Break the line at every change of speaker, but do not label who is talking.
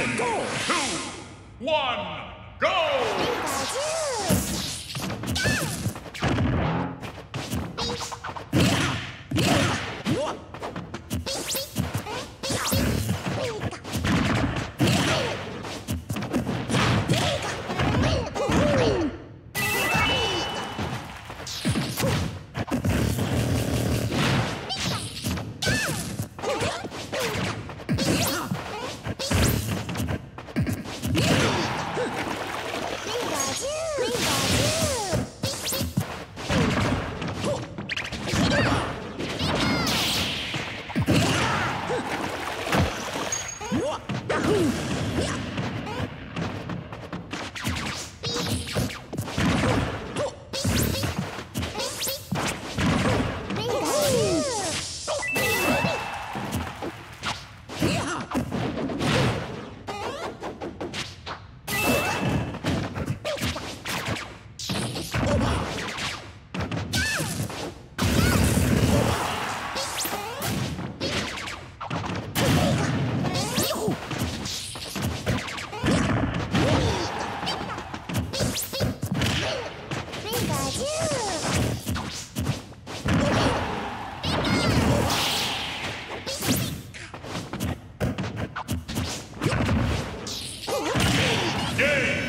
Action, go!
two, one, go!
Oh, Game!